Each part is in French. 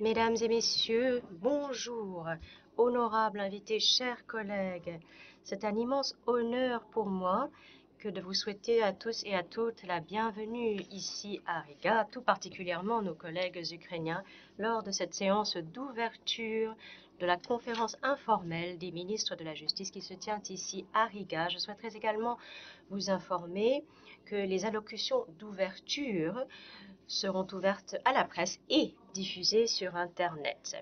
Mesdames et messieurs, bonjour. Honorables invités, chers collègues, c'est un immense honneur pour moi que de vous souhaiter à tous et à toutes la bienvenue ici à Riga, tout particulièrement nos collègues ukrainiens, lors de cette séance d'ouverture de la conférence informelle des ministres de la Justice qui se tient ici à Riga. Je souhaiterais également vous informer que les allocutions d'ouverture seront ouvertes à la presse et diffusées sur Internet.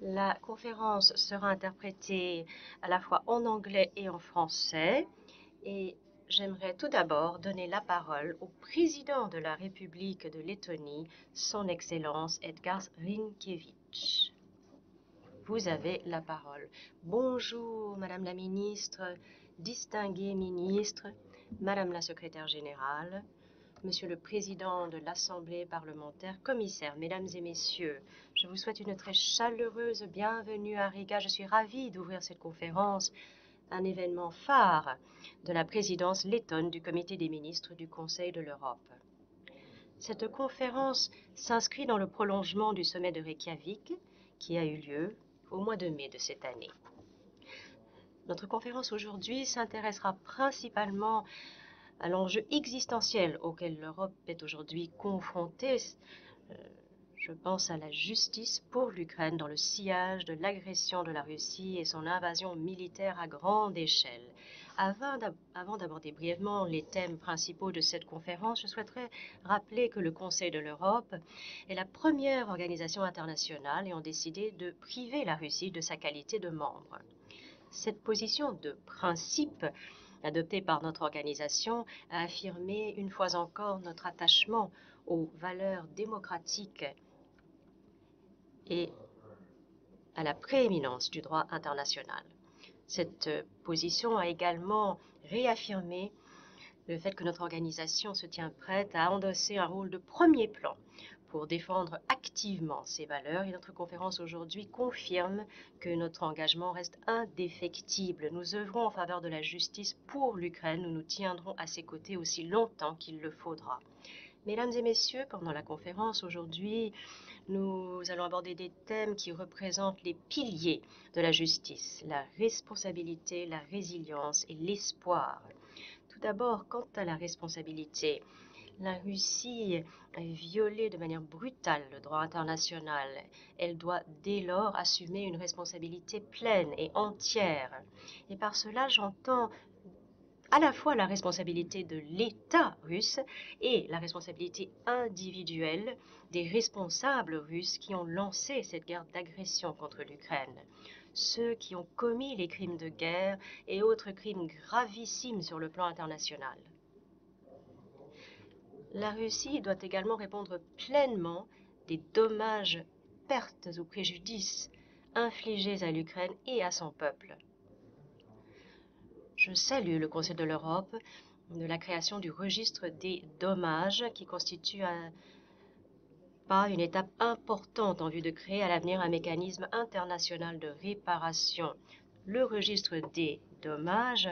La conférence sera interprétée à la fois en anglais et en français. Et j'aimerais tout d'abord donner la parole au président de la République de Lettonie, son Excellence Edgars Rinkevich. Vous avez la parole. Bonjour, Madame la Ministre, distinguée ministre, Madame la Secrétaire Générale, Monsieur le Président de l'Assemblée parlementaire, commissaire, Mesdames et Messieurs, je vous souhaite une très chaleureuse bienvenue à Riga. Je suis ravie d'ouvrir cette conférence, un événement phare de la présidence lettonne du Comité des ministres du Conseil de l'Europe. Cette conférence s'inscrit dans le prolongement du sommet de Reykjavik qui a eu lieu au mois de mai de cette année. Notre conférence aujourd'hui s'intéressera principalement à l'enjeu existentiel auquel l'Europe est aujourd'hui confrontée. Euh, je pense à la justice pour l'Ukraine dans le sillage de l'agression de la Russie et son invasion militaire à grande échelle. Avant d'aborder brièvement les thèmes principaux de cette conférence, je souhaiterais rappeler que le Conseil de l'Europe est la première organisation internationale ayant décidé de priver la Russie de sa qualité de membre. Cette position de principe adoptée par notre organisation a affirmé une fois encore notre attachement aux valeurs démocratiques et à la prééminence du droit international. Cette position a également réaffirmé le fait que notre organisation se tient prête à endosser un rôle de premier plan pour défendre activement ces valeurs et notre conférence aujourd'hui confirme que notre engagement reste indéfectible. Nous œuvrons en faveur de la justice pour l'Ukraine. Nous nous tiendrons à ses côtés aussi longtemps qu'il le faudra. Mesdames et messieurs, pendant la conférence aujourd'hui, nous allons aborder des thèmes qui représentent les piliers de la justice, la responsabilité, la résilience et l'espoir. Tout d'abord, quant à la responsabilité, la Russie a violé de manière brutale le droit international. Elle doit dès lors assumer une responsabilité pleine et entière. Et par cela, j'entends à la fois la responsabilité de l'État russe et la responsabilité individuelle des responsables russes qui ont lancé cette guerre d'agression contre l'Ukraine. Ceux qui ont commis les crimes de guerre et autres crimes gravissimes sur le plan international. La Russie doit également répondre pleinement des dommages, pertes ou préjudices infligés à l'Ukraine et à son peuple. Je salue le Conseil de l'Europe de la création du registre des dommages qui constitue une étape importante en vue de créer à l'avenir un mécanisme international de réparation. Le registre des dommages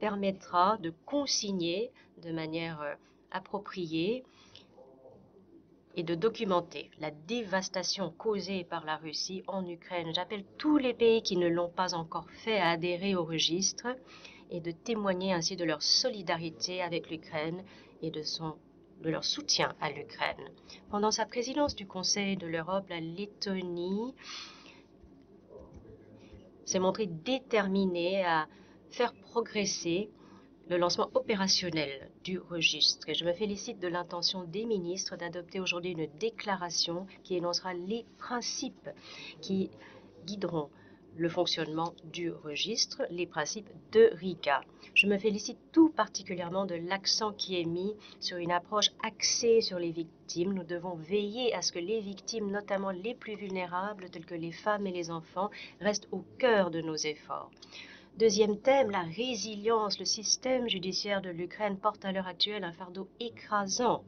permettra de consigner de manière appropriée et de documenter la dévastation causée par la Russie en Ukraine. J'appelle tous les pays qui ne l'ont pas encore fait à adhérer au registre et de témoigner ainsi de leur solidarité avec l'Ukraine et de, leur soutien à l'Ukraine. Pendant sa présidence du Conseil de l'Europe, la Lettonie s'est montrée déterminée à faire progresser le lancement opérationnel du registre. Je me félicite de l'intention des ministres d'adopter aujourd'hui une déclaration qui énoncera les principes qui guideront le fonctionnement du registre, les principes de RICA. Je me félicite tout particulièrement de l'accent qui est mis sur une approche axée sur les victimes. Nous devons veiller à ce que les victimes, notamment les plus vulnérables, telles que les femmes et les enfants, restent au cœur de nos efforts. Deuxième thème, la résilience. Le système judiciaire de l'Ukraine porte à l'heure actuelle un fardeau écrasant.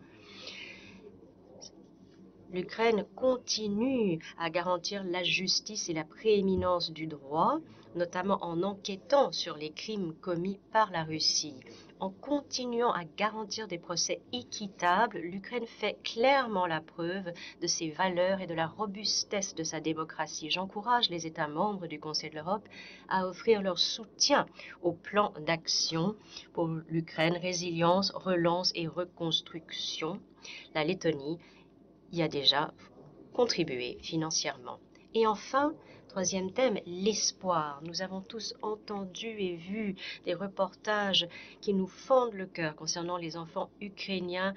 L'Ukraine continue à garantir la justice et la prééminence du droit, notamment en enquêtant sur les crimes commis par la Russie. En continuant à garantir des procès équitables, l'Ukraine fait clairement la preuve de ses valeurs et de la robustesse de sa démocratie. J'encourage les États membres du Conseil de l'Europe à offrir leur soutien au plan d'action pour l'Ukraine, résilience, relance et reconstruction. La Lettonie y a déjà contribué financièrement. Et enfin, troisième thème, l'espoir. Nous avons tous entendu et vu des reportages qui nous fendent le cœur concernant les enfants ukrainiens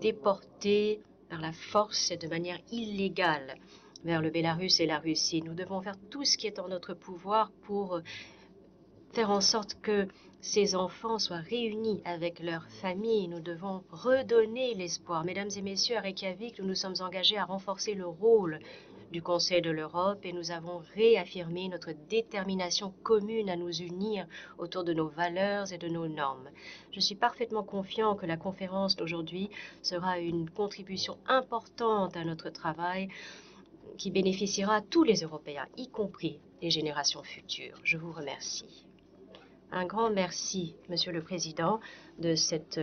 déportés par la force et de manière illégale vers le Bélarus et la Russie. Nous devons faire tout ce qui est en notre pouvoir pour faire en sorte que ces enfants soient réunis avec leurs familles. Nous devons redonner l'espoir. Mesdames et messieurs, à Reykjavik, nous nous sommes engagés à renforcer le rôle du Conseil de l'Europe et nous avons réaffirmé notre détermination commune à nous unir autour de nos valeurs et de nos normes. Je suis parfaitement confiant que la conférence d'aujourd'hui sera une contribution importante à notre travail qui bénéficiera à tous les Européens, y compris les générations futures. Je vous remercie. Un grand merci, Monsieur le Président, de cette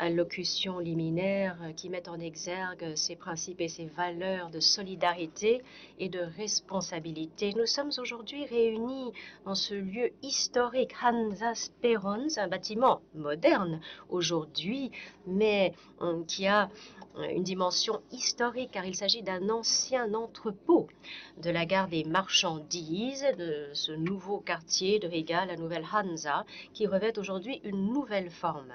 euh, allocution liminaire qui met en exergue ces principes et ces valeurs de solidarité et de responsabilité. Nous sommes aujourd'hui réunis dans ce lieu historique, Hansas Perons, un bâtiment moderne aujourd'hui, mais euh, qui a une dimension historique car il s'agit d'un ancien entrepôt de la gare des marchandises de ce nouveau quartier de Riga, la nouvelle Hansa, qui revêt aujourd'hui une nouvelle forme.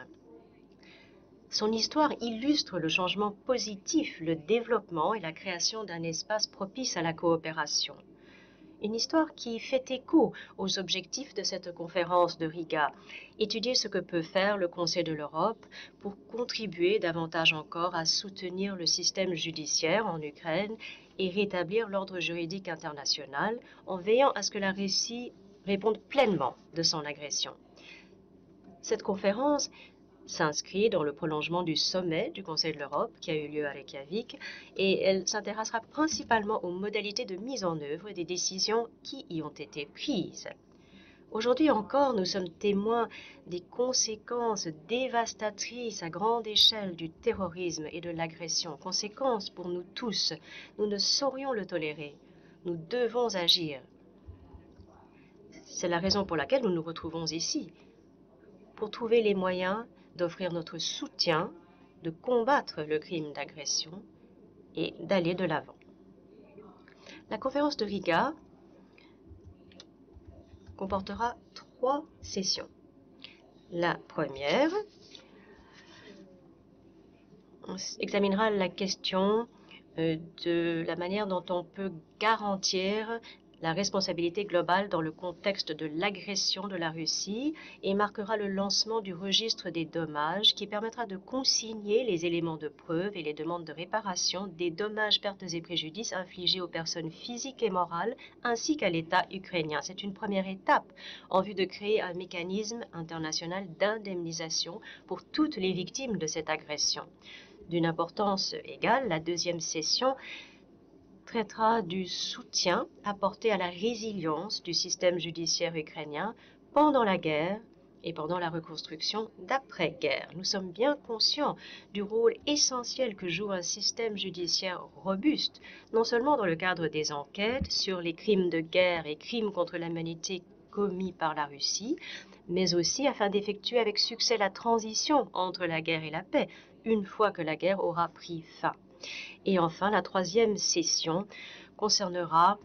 Son histoire illustre le changement positif, le développement et la création d'un espace propice à la coopération une histoire qui fait écho aux objectifs de cette conférence de Riga, étudier ce que peut faire le Conseil de l'Europe pour contribuer davantage encore à soutenir le système judiciaire en Ukraine et rétablir l'ordre juridique international en veillant à ce que la Russie réponde pleinement de son agression. Cette conférence s'inscrit dans le prolongement du sommet du Conseil de l'Europe qui a eu lieu à Reykjavik et elle s'intéressera principalement aux modalités de mise en œuvre des décisions qui y ont été prises. Aujourd'hui encore, nous sommes témoins des conséquences dévastatrices à grande échelle du terrorisme et de l'agression, conséquences pour nous tous. Nous ne saurions le tolérer. Nous devons agir. C'est la raison pour laquelle nous nous retrouvons ici, pour trouver les moyens d'offrir notre soutien, de combattre le crime d'agression et d'aller de l'avant. La conférence de Riga comportera trois sessions. La première examinera la question euh, de la manière dont on peut garantir la responsabilité globale dans le contexte de l'agression de la Russie et marquera le lancement du registre des dommages qui permettra de consigner les éléments de preuve et les demandes de réparation des dommages, pertes et préjudices infligés aux personnes physiques et morales ainsi qu'à l'État ukrainien. C'est une première étape en vue de créer un mécanisme international d'indemnisation pour toutes les victimes de cette agression. D'une importance égale, la deuxième session traitera du soutien apporté à la résilience du système judiciaire ukrainien pendant la guerre et pendant la reconstruction d'après-guerre. Nous sommes bien conscients du rôle essentiel que joue un système judiciaire robuste, non seulement dans le cadre des enquêtes sur les crimes de guerre et crimes contre l'humanité commis par la Russie, mais aussi afin d'effectuer avec succès la transition entre la guerre et la paix, une fois que la guerre aura pris fin. Et enfin, la troisième session concernera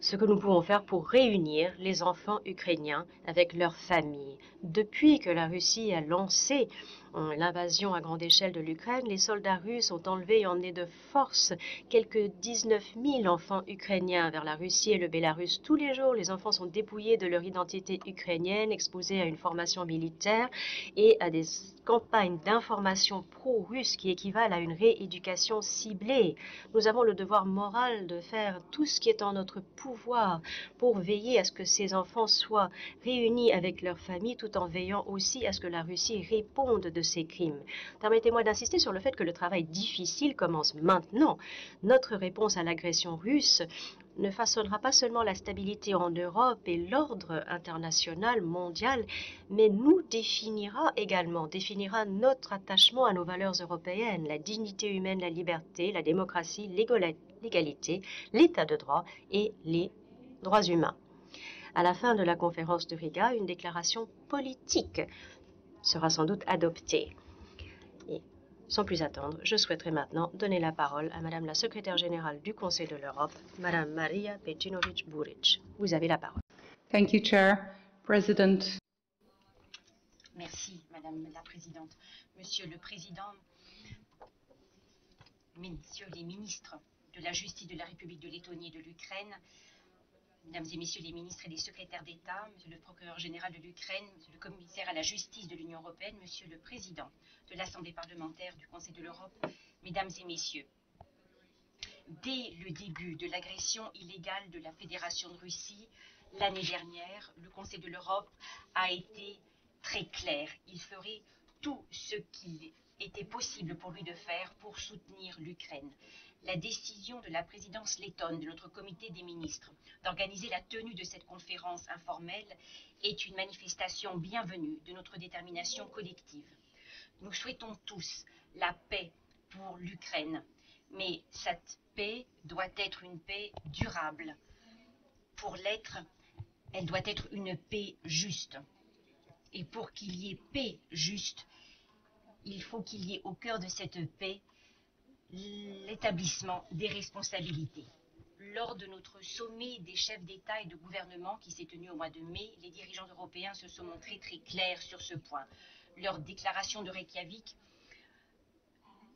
ce que nous pouvons faire pour réunir les enfants ukrainiens avec leurs familles. Depuis que la Russie a lancé l'invasion à grande échelle de l'Ukraine, les soldats russes ont enlevé et emmené de force quelques 19 000 enfants ukrainiens vers la Russie et le Bélarus. Tous les jours, les enfants sont dépouillés de leur identité ukrainienne, exposés à une formation militaire et à des campagnes d'information pro-russe qui équivalent à une rééducation ciblée. Nous avons le devoir moral de faire tout ce qui est en notre pouvoir pour veiller à ce que ces enfants soient réunis avec leurs familles tout en veillant aussi à ce que la Russie réponde de ces crimes. Permettez-moi d'insister sur le fait que le travail difficile commence maintenant. Notre réponse à l'agression russe ne façonnera pas seulement la stabilité en Europe et l'ordre international mondial, mais nous définira également, définira notre attachement à nos valeurs européennes, la dignité humaine, la liberté, la démocratie, l'égalité, l'état de droit et les droits humains. À la fin de la conférence de Riga, une déclaration politique sera sans doute adoptée. Et sans plus attendre, je souhaiterais maintenant donner la parole à Madame la Secrétaire générale du Conseil de l'Europe, Madame Maria Pejinovic Buric. Vous avez la parole. Thank you, Chair. President. Merci, Madame la Présidente. Monsieur le Président, Messieurs les ministres de la Justice de la République de Lettonie et de l'Ukraine, Mesdames et Messieurs les ministres et les secrétaires d'État, Monsieur le procureur général de l'Ukraine, Monsieur le commissaire à la justice de l'Union européenne, Monsieur le président de l'Assemblée parlementaire du Conseil de l'Europe, Mesdames et Messieurs, dès le début de l'agression illégale de la Fédération de Russie l'année dernière, le Conseil de l'Europe a été très clair. Il ferait tout ce qu'il était possible pour lui de faire pour soutenir l'Ukraine la décision de la présidence lettonne de notre comité des ministres d'organiser la tenue de cette conférence informelle est une manifestation bienvenue de notre détermination collective. Nous souhaitons tous la paix pour l'Ukraine, mais cette paix doit être une paix durable. Pour l'être, elle doit être une paix juste. Et pour qu'il y ait paix juste, il faut qu'il y ait au cœur de cette paix l'établissement des responsabilités. Lors de notre sommet des chefs d'État et de gouvernement qui s'est tenu au mois de mai, les dirigeants européens se sont montrés très clairs sur ce point. Leur déclaration de Reykjavik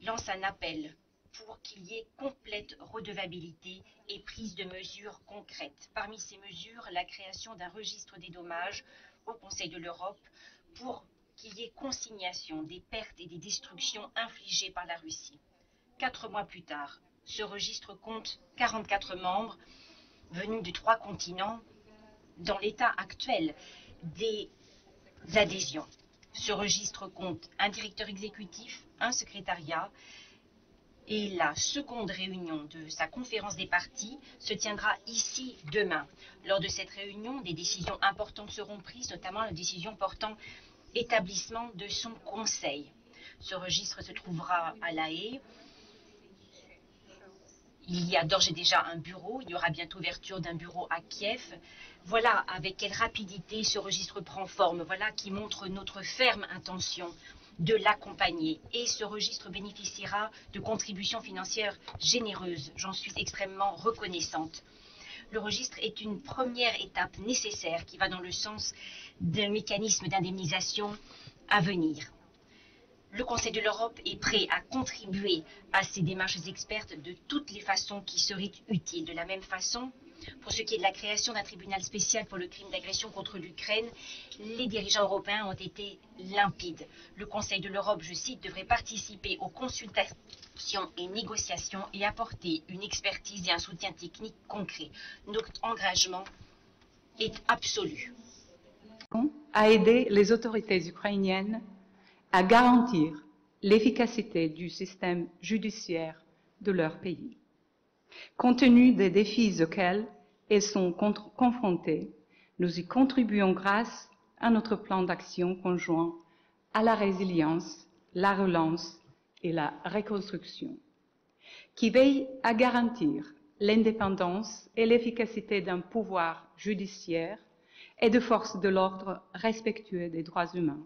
lance un appel pour qu'il y ait complète redevabilité et prise de mesures concrètes. Parmi ces mesures, la création d'un registre des dommages au Conseil de l'Europe pour qu'il y ait consignation des pertes et des destructions infligées par la Russie quatre mois plus tard. Ce registre compte 44 membres venus de trois continents dans l'état actuel des adhésions. Ce registre compte un directeur exécutif, un secrétariat et la seconde réunion de sa conférence des partis se tiendra ici demain. Lors de cette réunion, des décisions importantes seront prises, notamment la décision portant établissement de son conseil. Ce registre se trouvera à La Haye il y a d'ores et déjà un bureau, il y aura bientôt ouverture d'un bureau à Kiev. Voilà avec quelle rapidité ce registre prend forme, voilà qui montre notre ferme intention de l'accompagner. Et ce registre bénéficiera de contributions financières généreuses. J'en suis extrêmement reconnaissante. Le registre est une première étape nécessaire qui va dans le sens d'un mécanisme d'indemnisation à venir le Conseil de l'Europe est prêt à contribuer à ces démarches expertes de toutes les façons qui seraient utiles. De la même façon, pour ce qui est de la création d'un tribunal spécial pour le crime d'agression contre l'Ukraine, les dirigeants européens ont été limpides. Le Conseil de l'Europe, je cite, devrait participer aux consultations et négociations et apporter une expertise et un soutien technique concret. Notre engagement est absolu. À aider les autorités ukrainiennes à garantir l'efficacité du système judiciaire de leur pays. Compte tenu des défis auxquels elles sont confrontées, nous y contribuons grâce à notre plan d'action conjoint à la résilience, la relance et la reconstruction, qui veille à garantir l'indépendance et l'efficacité d'un pouvoir judiciaire et de forces de l'ordre respectueux des droits humains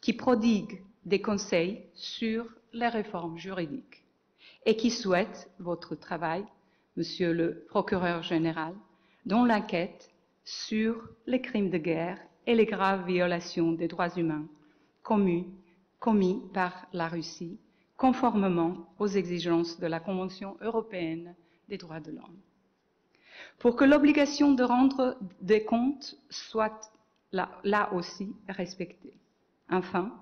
qui prodigue des conseils sur les réformes juridiques et qui souhaite votre travail, Monsieur le procureur général, dans l'enquête sur les crimes de guerre et les graves violations des droits humains commis, par la Russie, conformément aux exigences de la Convention européenne des droits de l'homme. Pour que l'obligation de rendre des comptes soit là aussi respectée. Enfin,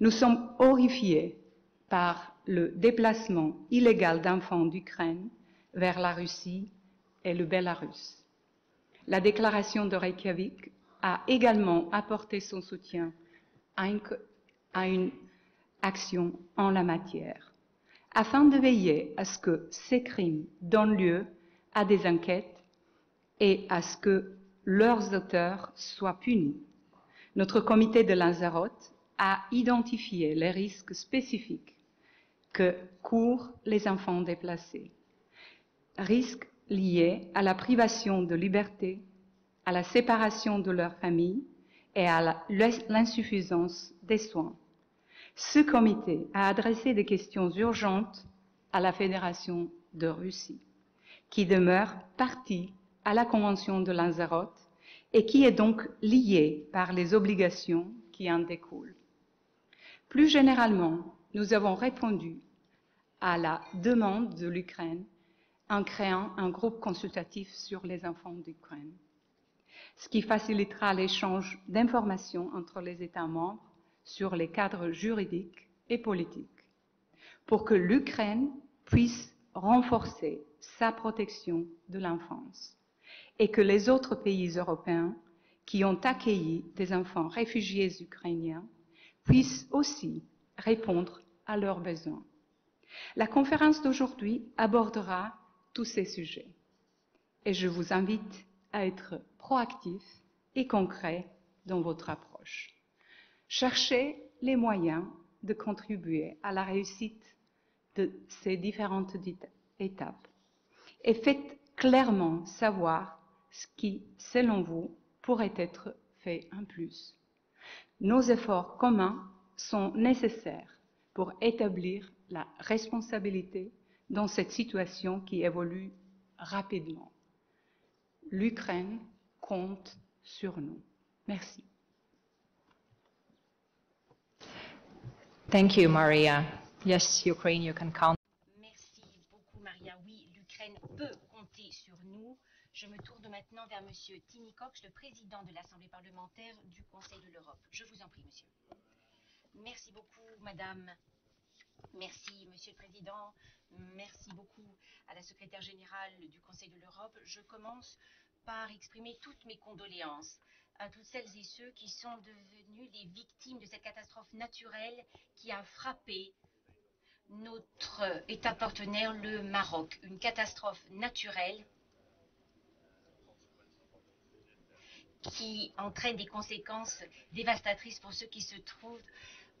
nous sommes horrifiés par le déplacement illégal d'enfants d'Ukraine vers la Russie et le Bélarus. La déclaration de Reykjavik a également apporté son soutien à une, à une action en la matière, afin de veiller à ce que ces crimes donnent lieu à des enquêtes et à ce que leurs auteurs soient punis. Notre comité de Lanzarote a identifié les risques spécifiques que courent les enfants déplacés. Risques liés à la privation de liberté, à la séparation de leur famille et à l'insuffisance des soins. Ce comité a adressé des questions urgentes à la Fédération de Russie, qui demeure partie à la Convention de Lanzarote et qui est donc liée par les obligations qui en découlent. Plus généralement, nous avons répondu à la demande de l'Ukraine en créant un groupe consultatif sur les enfants d'Ukraine, ce qui facilitera l'échange d'informations entre les États membres sur les cadres juridiques et politiques, pour que l'Ukraine puisse renforcer sa protection de l'enfance et que les autres pays européens qui ont accueilli des enfants réfugiés ukrainiens puissent aussi répondre à leurs besoins. La conférence d'aujourd'hui abordera tous ces sujets et je vous invite à être proactif et concret dans votre approche. Cherchez les moyens de contribuer à la réussite de ces différentes étapes et faites clairement savoir ce qui, selon vous, pourrait être fait en plus. Nos efforts communs sont nécessaires pour établir la responsabilité dans cette situation qui évolue rapidement. L'Ukraine compte sur nous. Merci. Thank you, Maria. Yes, Ukraine, you can count. Merci beaucoup, Maria. Oui, l'Ukraine peut compter sur nous. Je me tourne maintenant vers Monsieur Tini Cox, le président de l'Assemblée parlementaire du Conseil de l'Europe. Je vous en prie, monsieur. Merci beaucoup, madame. Merci, monsieur le président. Merci beaucoup à la secrétaire générale du Conseil de l'Europe. Je commence par exprimer toutes mes condoléances à toutes celles et ceux qui sont devenus les victimes de cette catastrophe naturelle qui a frappé notre État partenaire, le Maroc. Une catastrophe naturelle qui entraîne des conséquences dévastatrices pour ceux qui se trouvent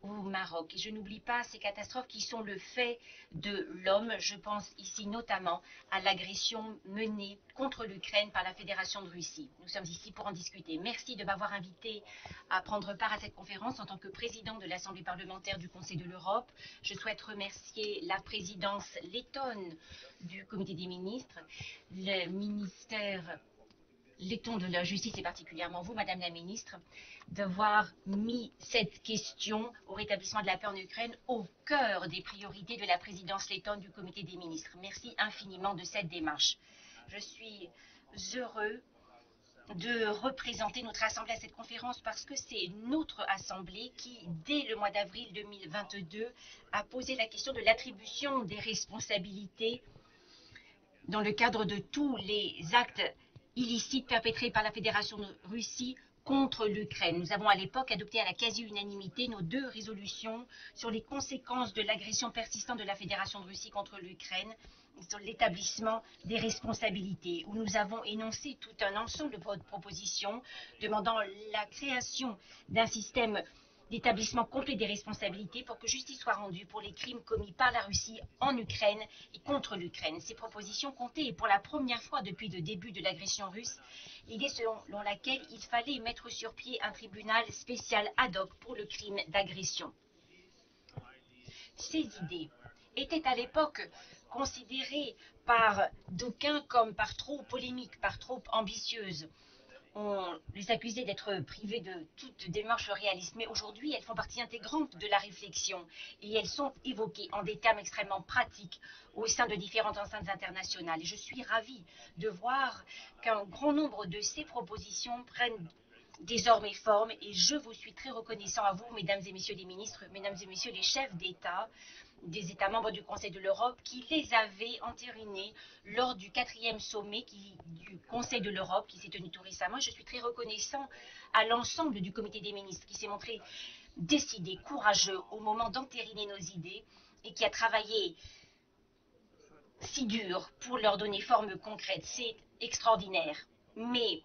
au Maroc. Et je n'oublie pas ces catastrophes qui sont le fait de l'homme. Je pense ici notamment à l'agression menée contre l'Ukraine par la Fédération de Russie. Nous sommes ici pour en discuter. Merci de m'avoir invité à prendre part à cette conférence en tant que président de l'Assemblée parlementaire du Conseil de l'Europe. Je souhaite remercier la présidence lettonne du Comité des ministres, le ministère letton de la justice et particulièrement vous, Madame la Ministre, d'avoir mis cette question au rétablissement de la paix en Ukraine au cœur des priorités de la présidence lettonne du Comité des ministres. Merci infiniment de cette démarche. Je suis heureux de représenter notre Assemblée à cette conférence parce que c'est notre Assemblée qui, dès le mois d'avril 2022, a posé la question de l'attribution des responsabilités dans le cadre de tous les actes illicites perpétrés par la Fédération de Russie contre l'Ukraine. Nous avons à l'époque adopté à la quasi-unanimité nos deux résolutions sur les conséquences de l'agression persistante de la Fédération de Russie contre l'Ukraine sur l'établissement des responsabilités, où nous avons énoncé tout un ensemble de propositions demandant la création d'un système d'établissement complet des responsabilités pour que justice soit rendue pour les crimes commis par la Russie en Ukraine et contre l'Ukraine. Ces propositions comptaient pour la première fois depuis le début de l'agression russe l'idée selon laquelle il fallait mettre sur pied un tribunal spécial ad hoc pour le crime d'agression. Ces idées étaient à l'époque considérées par d'aucuns comme par trop polémiques, par trop ambitieuses on les accusait d'être privés de toute démarche réaliste, mais aujourd'hui, elles font partie intégrante de la réflexion et elles sont évoquées en des termes extrêmement pratiques au sein de différentes enceintes internationales. Et je suis ravie de voir qu'un grand nombre de ces propositions prennent désormais forme et je vous suis très reconnaissant à vous, mesdames et messieurs les ministres, mesdames et messieurs les chefs d'État, des États membres du Conseil de l'Europe qui les avaient entérinés lors du quatrième sommet du Conseil de l'Europe qui s'est tenu tout récemment. Je suis très reconnaissant à l'ensemble du comité des ministres qui s'est montré décidé, courageux au moment d'entériner nos idées et qui a travaillé si dur pour leur donner forme concrète. C'est extraordinaire. Mais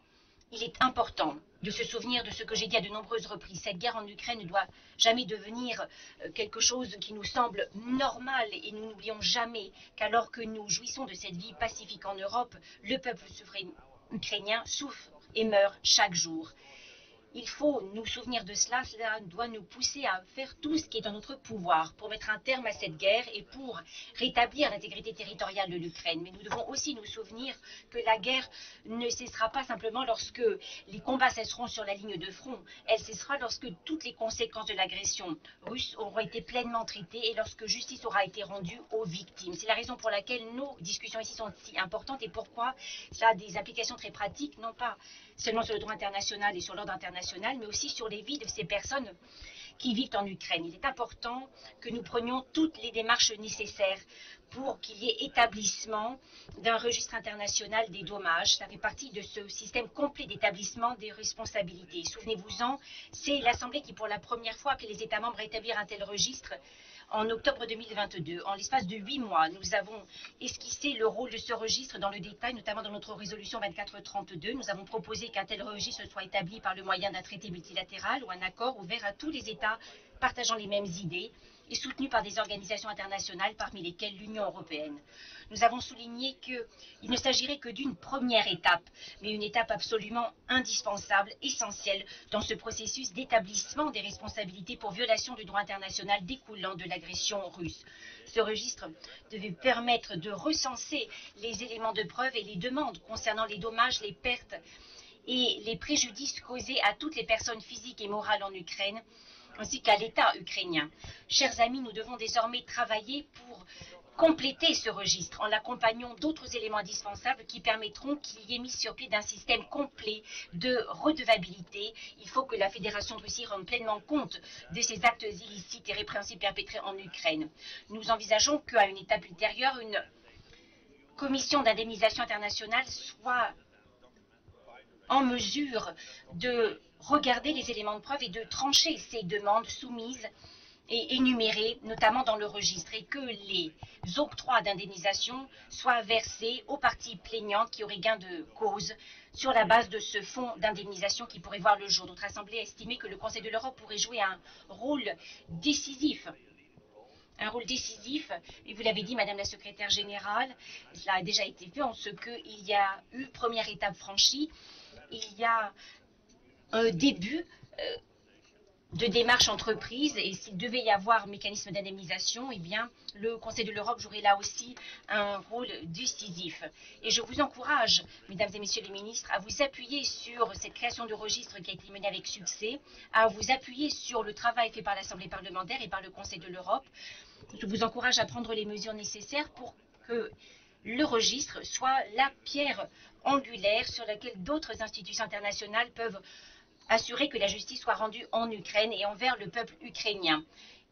il est important de se souvenir de ce que j'ai dit à de nombreuses reprises. Cette guerre en Ukraine ne doit jamais devenir euh, quelque chose qui nous semble normal et nous n'oublions jamais qu'alors que nous jouissons de cette vie pacifique en Europe, le peuple souverain ukrainien souffre et meurt chaque jour. Il faut nous souvenir de cela, cela doit nous pousser à faire tout ce qui est en notre pouvoir pour mettre un terme à cette guerre et pour rétablir l'intégrité territoriale de l'Ukraine. Mais nous devons aussi nous souvenir que la guerre ne cessera pas simplement lorsque les combats cesseront sur la ligne de front, elle cessera lorsque toutes les conséquences de l'agression russe auront été pleinement traitées et lorsque justice aura été rendue aux victimes. C'est la raison pour laquelle nos discussions ici sont si importantes et pourquoi cela a des implications très pratiques, non pas seulement sur le droit international et sur l'ordre international, mais aussi sur les vies de ces personnes qui vivent en Ukraine. Il est important que nous prenions toutes les démarches nécessaires pour qu'il y ait établissement d'un registre international des dommages. Ça fait partie de ce système complet d'établissement des responsabilités. Souvenez-vous-en, c'est l'Assemblée qui, pour la première fois, que les États membres établir un tel registre en octobre 2022. En l'espace de huit mois, nous avons esquissé le rôle de ce registre dans le détail, notamment dans notre résolution 2432. Nous avons proposé qu'un tel registre soit établi par le moyen d'un traité multilatéral ou un accord ouvert à tous les États partageant les mêmes idées et soutenu par des organisations internationales parmi lesquelles l'Union européenne. Nous avons souligné qu'il ne s'agirait que d'une première étape, mais une étape absolument indispensable, essentielle dans ce processus d'établissement des responsabilités pour violation du droit international découlant de l'agression russe. Ce registre devait permettre de recenser les éléments de preuve et les demandes concernant les dommages, les pertes et les préjudices causés à toutes les personnes physiques et morales en Ukraine, ainsi qu'à l'État ukrainien. Chers amis, nous devons désormais travailler pour compléter ce registre en l'accompagnant d'autres éléments indispensables qui permettront qu'il y ait mis sur pied d'un système complet de redevabilité. Il faut que la Fédération de Russie rende pleinement compte de ces actes illicites et répréhensibles perpétrés en Ukraine. Nous envisageons qu'à une étape ultérieure, une commission d'indemnisation internationale soit en mesure de regarder les éléments de preuve et de trancher ces demandes soumises et énumérées, notamment dans le registre, et que les octrois d'indemnisation soient versés aux parties plaignantes qui auraient gain de cause sur la base de ce fonds d'indemnisation qui pourrait voir le jour. Notre Assemblée a estimé que le Conseil de l'Europe pourrait jouer un rôle décisif. Un rôle décisif, et vous l'avez dit, Madame la Secrétaire Générale, cela a déjà été fait en ce qu'il y a eu première étape franchie, il y a un début euh, de démarche entreprise et s'il devait y avoir mécanisme d'indemnisation, eh bien, le Conseil de l'Europe jouerait là aussi un rôle décisif. Et je vous encourage, mesdames et messieurs les ministres, à vous appuyer sur cette création de registre qui a été menée avec succès, à vous appuyer sur le travail fait par l'Assemblée parlementaire et par le Conseil de l'Europe. Je vous encourage à prendre les mesures nécessaires pour que le registre soit la pierre angulaire sur laquelle d'autres institutions internationales peuvent assurer que la justice soit rendue en Ukraine et envers le peuple ukrainien.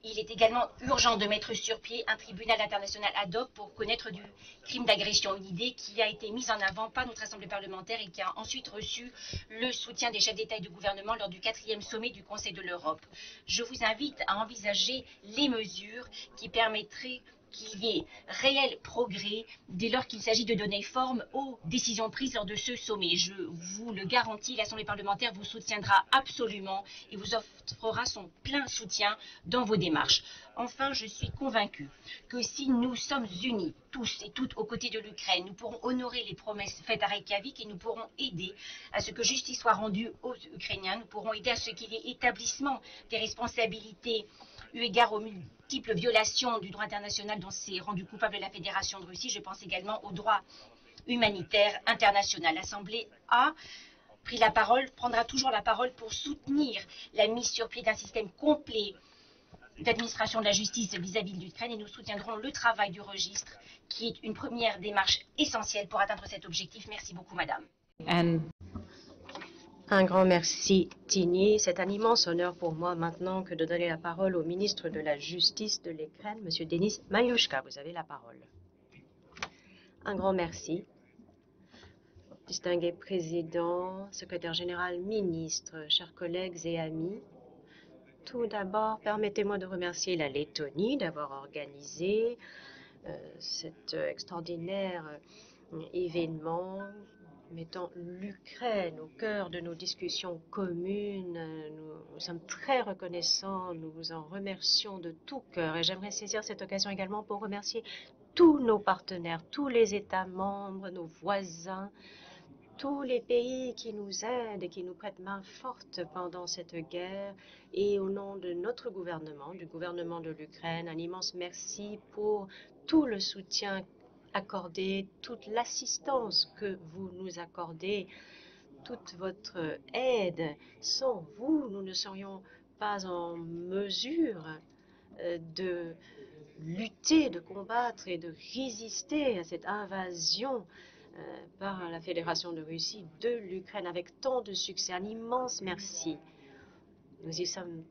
Il est également urgent de mettre sur pied un tribunal international ad hoc pour connaître du crime d'agression, une idée qui a été mise en avant par notre Assemblée parlementaire et qui a ensuite reçu le soutien des chefs d'État et de gouvernement lors du quatrième sommet du Conseil de l'Europe. Je vous invite à envisager les mesures qui permettraient qu'il y ait réel progrès dès lors qu'il s'agit de donner forme aux décisions prises lors de ce sommet. Je vous le garantis, l'Assemblée parlementaire vous soutiendra absolument et vous offrira son plein soutien dans vos démarches. Enfin, je suis convaincue que si nous sommes unis, tous et toutes aux côtés de l'Ukraine, nous pourrons honorer les promesses faites à Reykjavik et nous pourrons aider à ce que justice soit rendue aux Ukrainiens. Nous pourrons aider à ce qu'il y ait établissement des responsabilités eu égard aux multiples violations du droit international dont s'est rendue coupable la Fédération de Russie. Je pense également au droit humanitaire international. L'Assemblée a pris la parole, prendra toujours la parole pour soutenir la mise sur pied d'un système complet d'administration de la justice vis-à-vis de l'Ukraine et nous soutiendrons le travail du registre qui est une première démarche essentielle pour atteindre cet objectif. Merci beaucoup, Madame. Un grand merci, Tini. C'est un immense honneur pour moi maintenant que de donner la parole au ministre de la Justice de l'Ukraine, M. Denis Mayushka. Vous avez la parole. Un grand merci. Distingué président, secrétaire général, ministre, chers collègues et amis, tout d'abord, permettez-moi de remercier la Lettonie d'avoir organisé cet extraordinaire événement mettant l'Ukraine au cœur de nos discussions communes. Nous, sommes très reconnaissants, nous vous en remercions de tout cœur et j'aimerais saisir cette occasion également pour remercier tous nos partenaires, tous les États membres, nos voisins, tous les pays qui nous aident et qui nous prêtent main forte pendant cette guerre. Et au nom de notre gouvernement, du gouvernement de l'Ukraine, un immense merci pour tout le soutien accordé, toute l'assistance que vous nous accordez, toute votre aide. Sans vous, nous ne serions pas en mesure euh, de lutter, de combattre et de résister à cette invasion euh, par la Fédération de Russie de l'Ukraine avec tant de succès. Un immense merci. Nous y sommes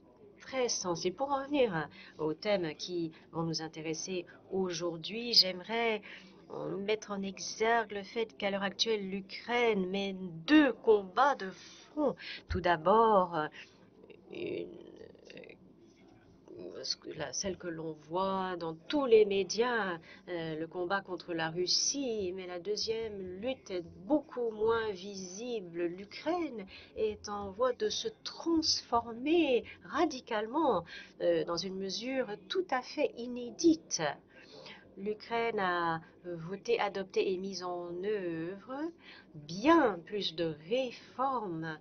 très sensibles. Pour revenir aux thèmes qui vont nous intéresser aujourd'hui, j'aimerais mettre en exergue le fait qu'à l'heure actuelle, l'Ukraine mène deux combats de front. Tout d'abord, une celle que l'on voit dans tous les médias, euh, le combat contre la Russie, mais la deuxième lutte est beaucoup moins visible. L'Ukraine est en voie de se transformer radicalement euh, dans une mesure tout à fait inédite. L'Ukraine a voté, adopté et mis en œuvre bien plus de réformes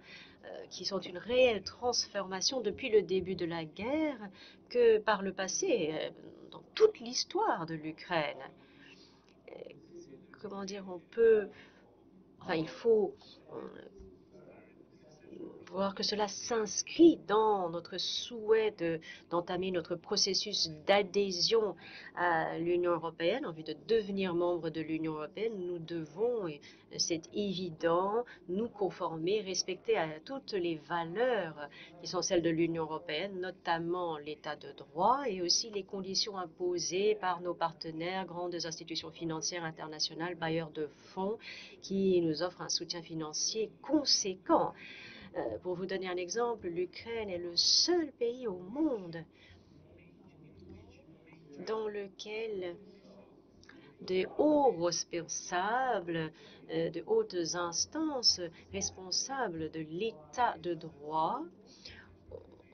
qui sont une réelle transformation depuis le début de la guerre que par le passé, euh, dans toute l'histoire de l'Ukraine. Euh, comment dire, on peut, enfin, il faut voir que cela s'inscrit dans notre souhait d'entamer notre processus d'adhésion à l'Union européenne. En vue de devenir membre de l'Union européenne, nous devons, c'est évident, nous conformer, respecter à toutes les valeurs qui sont celles de l'Union européenne, notamment l'état de droit et aussi les conditions imposées par nos partenaires, grandes institutions financières internationales, bailleurs de fonds, qui nous offrent un soutien financier conséquent. Euh, pour vous donner un exemple, l'Ukraine est le seul pays au monde dans lequel de hauts responsables, euh, de hautes instances responsables de l'état de droit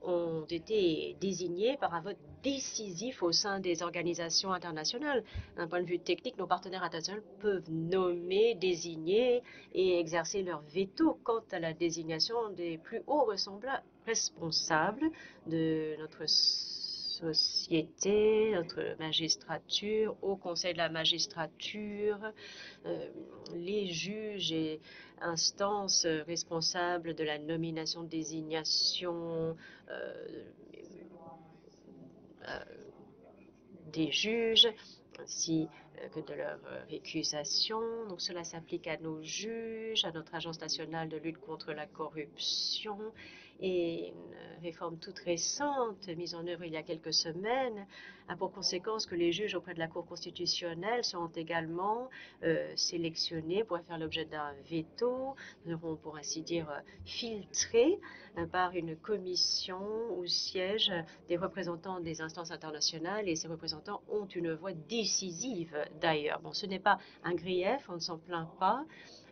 ont été désignés par un vote décisif au sein des organisations internationales. D'un point de vue technique, nos partenaires internationaux peuvent nommer, désigner et exercer leur veto quant à la désignation des plus hauts responsables de notre société, notre magistrature, au Conseil de la magistrature, euh, les juges et instances responsables de la nomination, désignation, euh, des juges ainsi euh, que de leur euh, récusation. Donc cela s'applique à nos juges, à notre Agence nationale de lutte contre la corruption et une réforme toute récente, mise en œuvre il y a quelques semaines, a pour conséquence que les juges auprès de la Cour constitutionnelle seront également euh, sélectionnés pour faire l'objet d'un veto, seront pour ainsi dire filtrés euh, par une commission où siègent des représentants des instances internationales et ces représentants ont une voix décisive d'ailleurs. Bon, ce n'est pas un grief, on ne s'en plaint pas,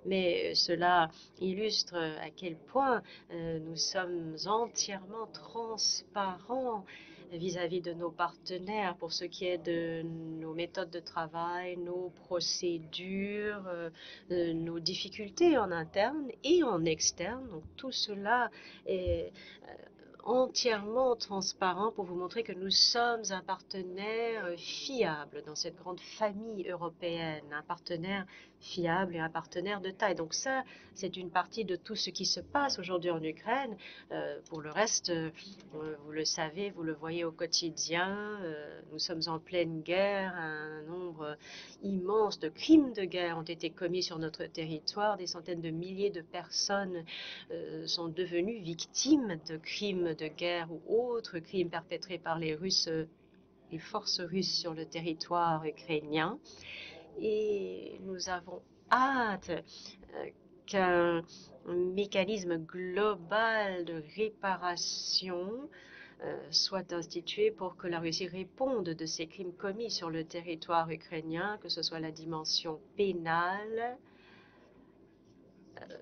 mais cela illustre à quel point euh, nous sommes entièrement transparents vis-à-vis de nos partenaires pour ce qui est de nos méthodes de travail, nos procédures, euh, nos difficultés en interne et en externe. Donc tout cela est euh, entièrement transparent pour vous montrer que nous sommes un partenaire fiable dans cette grande famille européenne, un partenaire fiable et un partenaire de taille. Donc ça, c'est une partie de tout ce qui se passe aujourd'hui en Ukraine. Euh, pour le reste, euh, vous le savez, vous le voyez au quotidien, euh, nous sommes en pleine guerre, un nombre immense de crimes de guerre ont été commis sur notre territoire, des centaines de milliers de personnes sont devenues victimes de crimes de guerre ou autres crimes perpétrés par les Russes, les forces russes sur le territoire ukrainien et nous avons hâte euh, qu'un mécanisme global de réparation euh, soit instituée pour que la Russie réponde de ces crimes commis sur le territoire ukrainien, que ce soit la dimension pénale,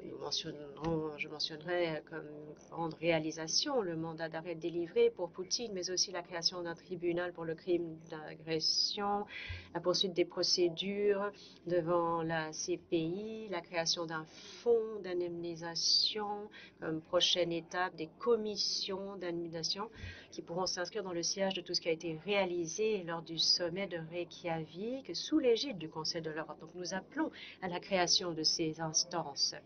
nous mentionnerons, je mentionnerai comme grande réalisation le mandat d'arrêt délivré pour Poutine, mais aussi la création d'un tribunal pour le crime d'agression, la poursuite des procédures devant la CPI, la création d'un fonds d'indemnisation comme prochaine étape, des commissions d'indemnisation qui pourront s'inscrire dans le siège de tout ce qui a été réalisé lors du sommet de Reykjavik sous l'égide du Conseil de l'Europe. Donc nous appelons à la création de ces instances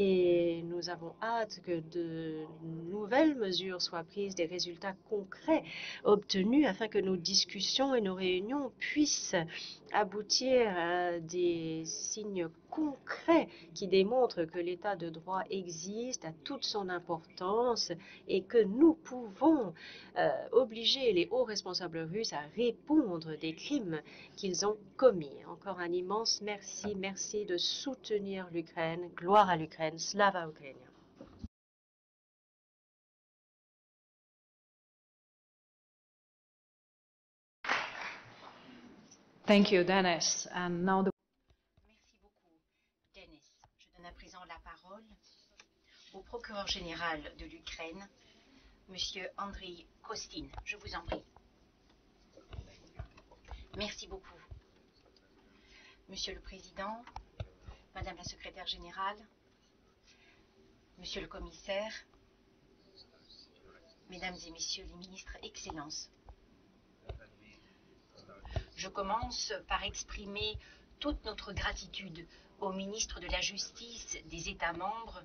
et nous avons hâte que de nouvelles mesures soient prises, des résultats concrets obtenus afin que nos discussions et nos réunions puissent aboutir à des signes concrets qui démontrent que l'état de droit existe à toute son importance et que nous pouvons euh, obliger les hauts responsables russes à répondre des crimes qu'ils ont commis. Encore un immense merci, merci de soutenir l'Ukraine. Gloire à l'Ukraine, slava Ukraine. Thank you, Dennis. And now the Merci beaucoup, Denis. Je donne à présent la parole au procureur général de l'Ukraine, Monsieur Andriy Kostin. Je vous en prie. Merci beaucoup. Monsieur le Président, Madame la Secrétaire générale, Monsieur le Commissaire, Mesdames et Messieurs les ministres, Excellences. Je commence par exprimer toute notre gratitude au ministre de la Justice des États membres,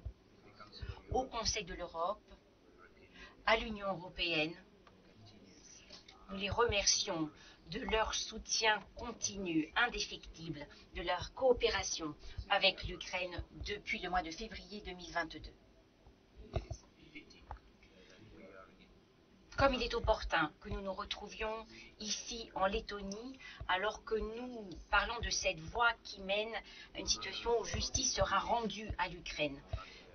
au Conseil de l'Europe, à l'Union européenne. Nous les remercions de leur soutien continu, indéfectible, de leur coopération avec l'Ukraine depuis le mois de février 2022. Comme il est opportun que nous nous retrouvions ici en Lettonie, alors que nous parlons de cette voie qui mène à une situation où justice sera rendue à l'Ukraine.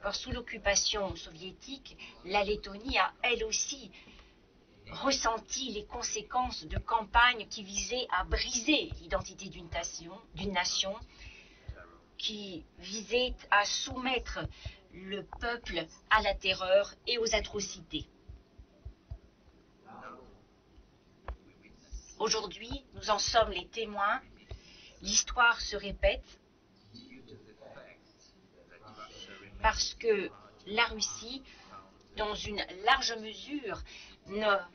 Car sous l'occupation soviétique, la Lettonie a elle aussi ressenti les conséquences de campagnes qui visaient à briser l'identité d'une nation, nation, qui visaient à soumettre le peuple à la terreur et aux atrocités. Aujourd'hui, nous en sommes les témoins. L'histoire se répète parce que la Russie, dans une large mesure, n'a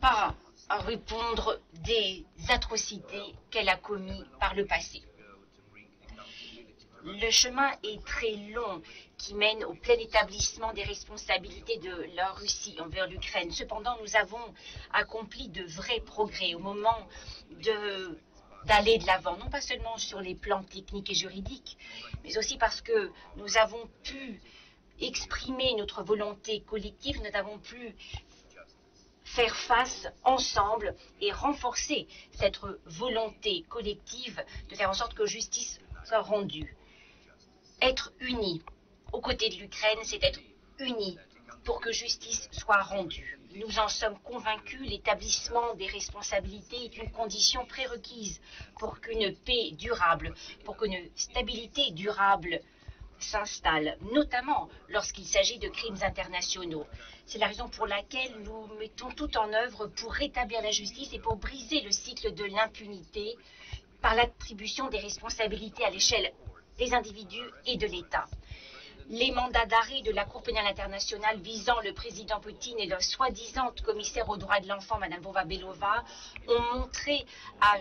pas à répondre des atrocités qu'elle a commises par le passé. Le chemin est très long qui mène au plein établissement des responsabilités de la Russie envers l'Ukraine. Cependant, nous avons accompli de vrais progrès au moment d'aller de l'avant, non pas seulement sur les plans techniques et juridiques, mais aussi parce que nous avons pu exprimer notre volonté collective, nous avons pu faire face ensemble et renforcer cette volonté collective de faire en sorte que justice soit rendue être unis aux côtés de l'Ukraine, c'est être unis pour que justice soit rendue. Nous en sommes convaincus, l'établissement des responsabilités est une condition prérequise pour qu'une paix durable, pour qu'une stabilité durable s'installe, notamment lorsqu'il s'agit de crimes internationaux. C'est la raison pour laquelle nous mettons tout en œuvre pour rétablir la justice et pour briser le cycle de l'impunité par l'attribution des responsabilités à l'échelle des individus et de l'État. Les mandats d'arrêt de la Cour pénale internationale visant le président Poutine et le soi-disant commissaire aux droits de l'enfant, Mme Bova-Belova, ont montré à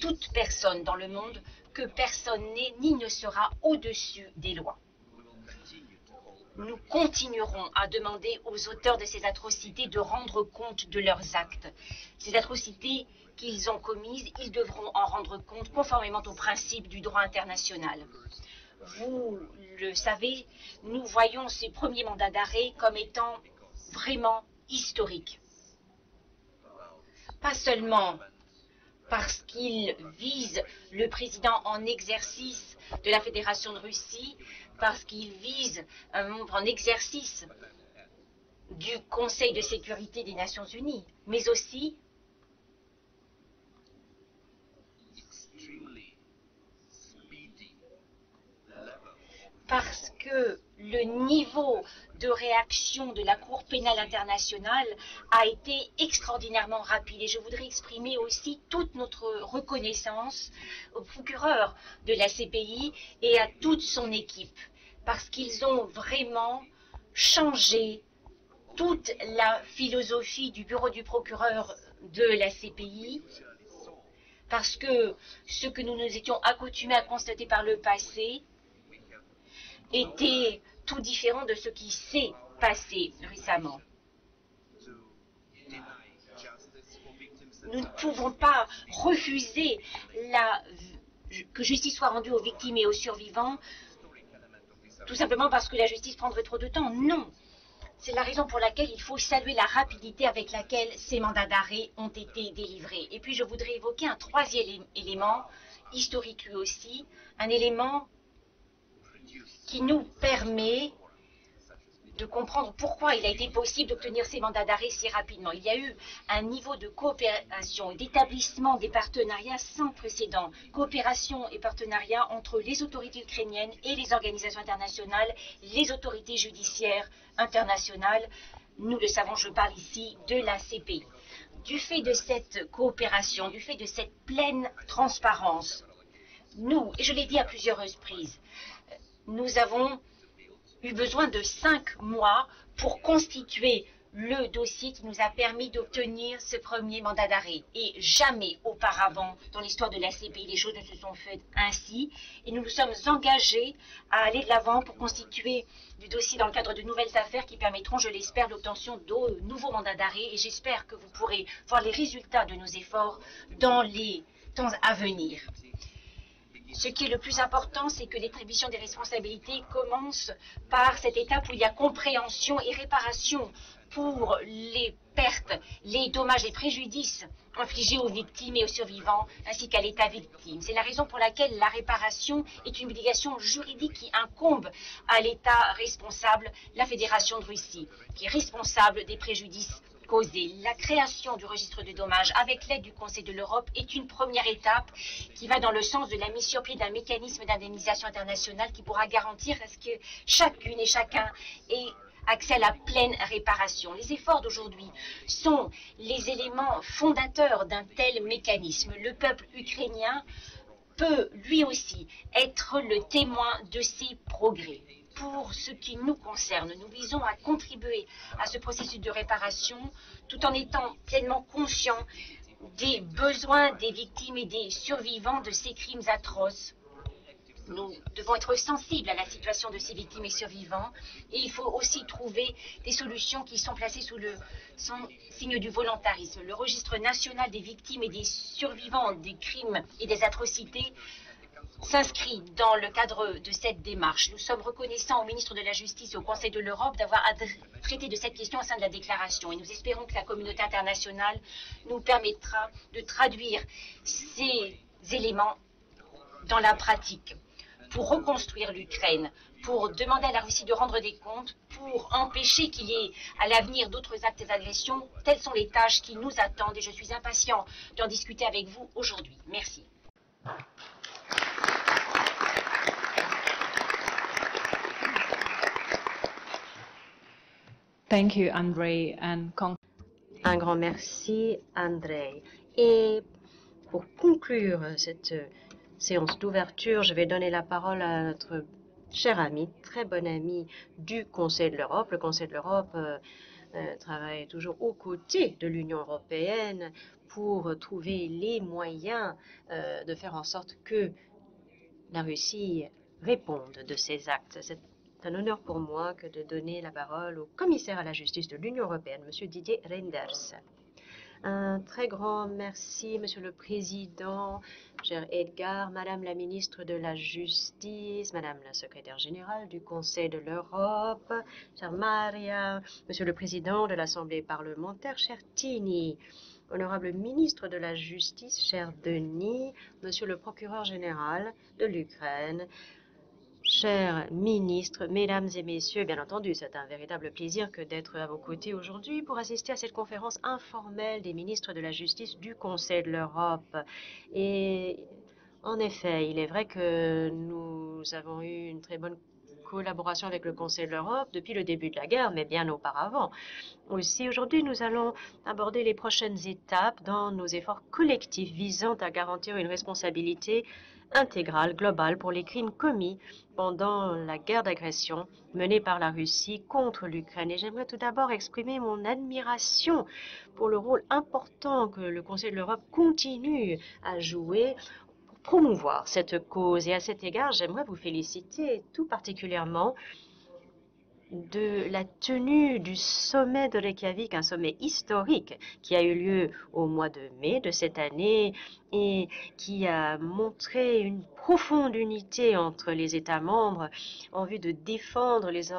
toute personne dans le monde que personne n'est ni ne sera au-dessus des lois. Nous continuerons à demander aux auteurs de ces atrocités de rendre compte de leurs actes. Ces atrocités qu'ils ont commises, ils devront en rendre compte conformément aux principes du droit international. Vous le savez, nous voyons ces premiers mandats d'arrêt comme étant vraiment historiques. Pas seulement parce qu'ils visent le président en exercice de la Fédération de Russie, parce qu'ils visent un membre en exercice du Conseil de sécurité des Nations Unies, mais aussi parce que le niveau de réaction de la Cour pénale internationale a été extraordinairement rapide. Et je voudrais exprimer aussi toute notre reconnaissance au procureur de la CPI et à toute son équipe, parce qu'ils ont vraiment changé toute la philosophie du bureau du procureur de la CPI, parce que ce que nous nous étions accoutumés à constater par le passé était tout différent de ce qui s'est passé récemment. Nous ne pouvons pas refuser que justice soit rendue aux victimes et aux survivants tout simplement parce que la justice prendrait trop de temps. Non. C'est la raison pour laquelle il faut saluer la rapidité avec laquelle ces mandats d'arrêt ont été délivrés. Et puis je voudrais évoquer un troisième élément, historique lui aussi, un élément qui nous permet de comprendre pourquoi il a été possible d'obtenir ces mandats d'arrêt si rapidement. Il y a eu un niveau de coopération et d'établissement des partenariats sans précédent. Coopération et partenariat entre les autorités ukrainiennes et les organisations internationales, les autorités judiciaires internationales. Nous le savons, je parle ici de la CPI. Du fait de cette coopération, du fait de cette pleine transparence, nous, et je l'ai dit à plusieurs reprises, nous avons eu besoin de cinq mois pour constituer le dossier qui nous a permis d'obtenir ce premier mandat d'arrêt. Et jamais auparavant, dans l'histoire de la CPI, les choses ne se sont faites ainsi. Et nous nous sommes engagés à aller de l'avant pour constituer du dossier dans le cadre de nouvelles affaires qui permettront, je l'espère, l'obtention de nouveaux mandats d'arrêt. Et j'espère que vous pourrez voir les résultats de nos efforts dans les temps à venir. Ce qui est le plus important, c'est que l'attribution des responsabilités commence par cette étape où il y a compréhension et réparation pour les pertes, les dommages et préjudices infligés aux victimes et aux survivants, ainsi qu'à l'État victime. C'est la raison pour laquelle la réparation est une obligation juridique qui incombe à l'État responsable, la Fédération de Russie, qui est responsable des préjudices la création du registre de dommages avec l'aide du Conseil de l'Europe est une première étape qui va dans le sens de la mise sur pied d'un mécanisme d'indemnisation internationale qui pourra garantir à ce que chacune et chacun ait accès à la pleine réparation. Les efforts d'aujourd'hui sont les éléments fondateurs d'un tel mécanisme. Le peuple ukrainien peut lui aussi être le témoin de ces progrès pour ce qui nous concerne, nous visons à contribuer à ce processus de réparation tout en étant pleinement conscients des besoins des victimes et des survivants de ces crimes atroces. Nous devons être sensibles à la situation de ces victimes et survivants et il faut aussi trouver des solutions qui sont placées sous le signe du volontarisme. Le registre national des victimes et des survivants des crimes et des atrocités s'inscrit dans le cadre de cette démarche. Nous sommes reconnaissants au ministre de la Justice et au Conseil de l'Europe d'avoir traité de cette question au sein de la déclaration et nous espérons que la communauté internationale nous permettra de traduire ces éléments dans la pratique pour reconstruire l'Ukraine, pour demander à la Russie de rendre des comptes, pour empêcher qu'il y ait à l'avenir d'autres actes d'agression. Telles sont les tâches qui nous attendent et je suis impatient d'en discuter avec vous aujourd'hui. Merci. Un grand merci, Andrei. Et pour conclure cette séance d'ouverture, je vais donner la parole à notre cher ami, très bon ami du Conseil de l'Europe. Le Conseil de l'Europe euh, euh, travaille toujours aux côtés de l'Union européenne pour trouver les moyens euh, de faire en sorte que la Russie réponde de ses actes. C'est un honneur pour moi que de donner la parole au commissaire à la justice de l'Union européenne, M. Didier Reinders. Un très grand merci, Monsieur le Président, cher Edgar, Madame la ministre de la Justice, Madame la secrétaire générale du Conseil de l'Europe, chère Maria, Monsieur le Président de l'Assemblée parlementaire, cher Tini, honorable ministre de la Justice, cher Denis, Monsieur le procureur général de l'Ukraine, chers ministres, mesdames et messieurs, bien entendu, c'est un véritable plaisir que d'être à vos côtés aujourd'hui pour assister à cette conférence informelle des ministres de la Justice du Conseil de l'Europe. Et en effet, il est vrai que nous avons eu une très bonne collaboration avec le Conseil de l'Europe depuis le début de la guerre, mais bien auparavant. Aussi, aujourd'hui, nous allons aborder les prochaines étapes dans nos efforts collectifs visant à garantir une responsabilité intégrale, globale, pour les crimes commis pendant la guerre d'agression menée par la Russie contre l'Ukraine. Et j'aimerais tout d'abord exprimer mon admiration pour le rôle important que le Conseil de l'Europe continue à jouer promouvoir cette cause. Et à cet égard, j'aimerais vous féliciter tout particulièrement de la tenue du sommet de Reykjavik, un sommet historique qui a eu lieu au mois de mai de cette année et qui a montré une profonde unité entre les États membres en vue de défendre les,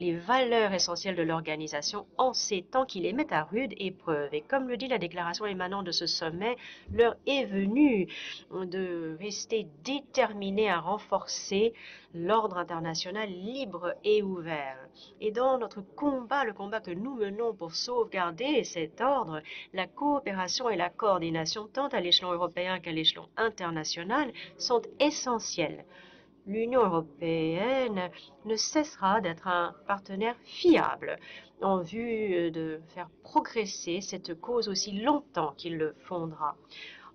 les valeurs essentielles de l'organisation en ces temps qui les mettent à rude épreuve. Et comme le dit la déclaration émanant de ce sommet, l'heure est venue de rester déterminé à renforcer l'ordre international libre et ouvert. Et dans notre combat, le combat que nous menons pour sauvegarder cet ordre, la coopération et la coordination tant à l'échelon européen qu'à l'échelon international sont essentielles l'Union européenne ne cessera d'être un partenaire fiable en vue de faire progresser cette cause aussi longtemps qu'il le fondera.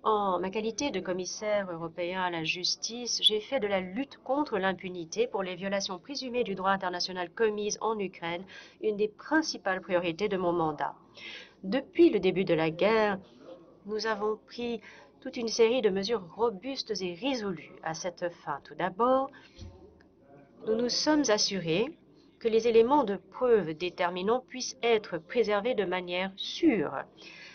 En ma qualité de commissaire européen à la justice, j'ai fait de la lutte contre l'impunité pour les violations présumées du droit international commises en Ukraine une des principales priorités de mon mandat. Depuis le début de la guerre, nous avons pris toute une série de mesures robustes et résolues à cette fin. Tout d'abord, nous nous sommes assurés que les éléments de preuve déterminants puissent être préservés de manière sûre.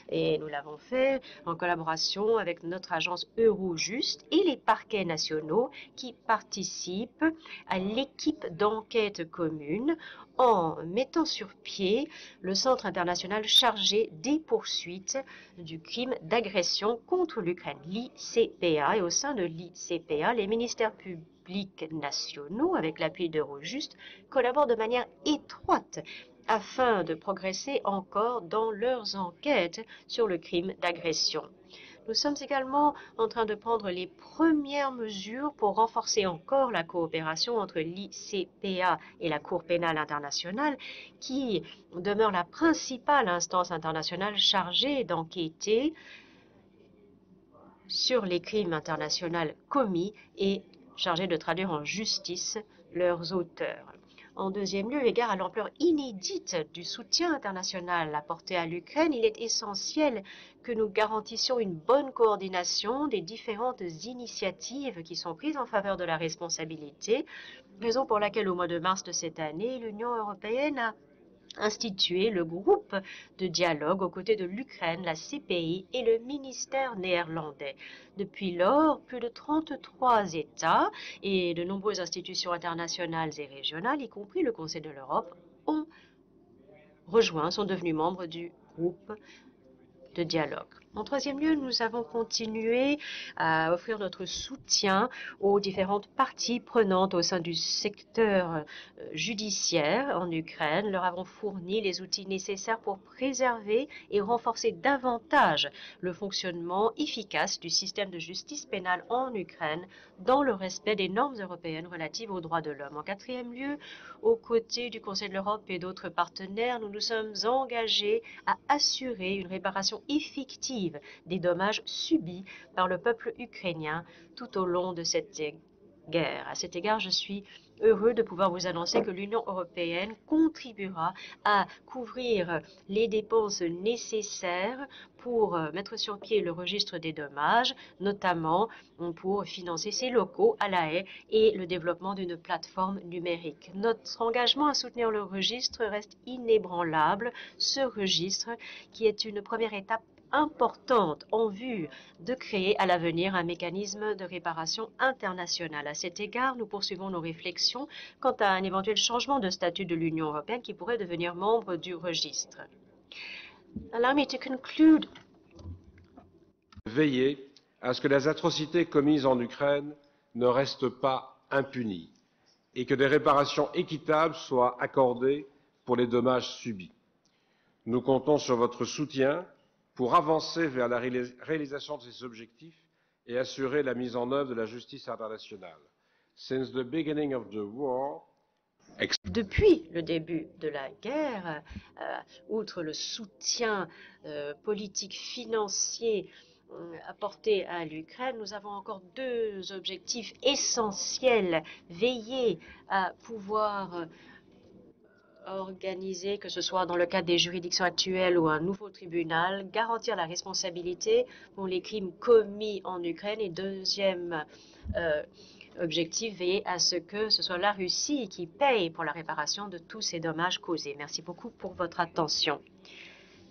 Et nous l'avons fait en collaboration avec notre agence Eurojust et les parquets nationaux qui participent à l'équipe d'enquête commune en mettant sur pied le Centre international chargé des poursuites du crime d'agression contre l'Ukraine, l'ICPA. Et au sein de l'ICPA, les ministères publics nationaux, avec l'appui d'Eurojust, collaborent de manière étroite afin de progresser encore dans leurs enquêtes sur le crime d'agression. Nous sommes également en train de prendre les premières mesures pour renforcer encore la coopération entre l'ICPA et la Cour pénale internationale, qui demeure la principale instance internationale chargée d'enquêter sur les crimes internationaux commis et chargée de traduire en justice leurs auteurs. En deuxième lieu, égard à l'ampleur inédite du soutien international apporté à l'Ukraine, il est essentiel que nous garantissions une bonne coordination des différentes initiatives qui sont prises en faveur de la responsabilité, raison pour laquelle au mois de mars de cette année, l'Union européenne a institué le groupe de dialogue aux côtés de l'Ukraine, la CPI et le ministère néerlandais. Depuis lors, plus de 33 États et de nombreuses institutions internationales et régionales, y compris le Conseil de l'Europe, ont rejoint, sont devenus membres du groupe de dialogue. En troisième lieu, nous avons continué à offrir notre soutien aux différentes parties prenantes au sein du secteur euh, judiciaire en Ukraine. Leur avons fourni les outils nécessaires pour préserver et renforcer davantage le fonctionnement efficace du système de justice pénale en Ukraine dans le respect des normes européennes relatives aux droits de l'homme. En quatrième lieu, aux côtés du Conseil de l'Europe et d'autres partenaires, nous nous sommes engagés à assurer une réparation effective des dommages subis par le peuple ukrainien tout au long de cette guerre. À cet égard, je suis heureux de pouvoir vous annoncer que l'Union européenne contribuera à couvrir les dépenses nécessaires pour euh, mettre sur pied le registre des dommages, notamment pour financer ses locaux à la haie et le développement d'une plateforme numérique. Notre engagement à soutenir le registre reste inébranlable, ce registre qui est une première étape importante en vue de créer à l'avenir un mécanisme de réparation international. À cet égard, nous poursuivons nos réflexions quant à un éventuel changement de statut de l'Union européenne qui pourrait devenir membre du registre. Allow me to conclude. Veiller à ce que les atrocités commises en Ukraine ne restent pas impunies et que des réparations équitables soient accordées pour les dommages subis. Nous comptons sur votre soutien pour avancer vers la réalisation de ces objectifs et assurer la mise en œuvre de la justice internationale. Depuis le début de la guerre, euh, outre le soutien euh, politique financier euh, apporté à l'Ukraine, nous avons encore deux objectifs essentiels. Veiller à pouvoir organiser, que ce soit dans le cadre des juridictions actuelles ou un nouveau tribunal, garantir la responsabilité pour les crimes commis en Ukraine. Et deuxième objectif, veiller à ce que ce soit la Russie qui paye pour la réparation de tous ces dommages causés. Merci beaucoup pour votre attention.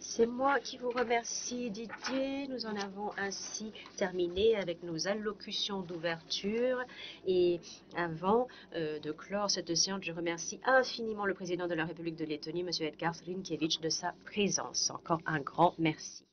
C'est moi qui vous remercie, Didier. Nous en avons ainsi terminé avec nos allocutions d'ouverture. Et avant euh, de clore cette séance, je remercie infiniment le président de la République de Lettonie, M. Edgar Rinkiewicz, de sa présence. Encore un grand merci.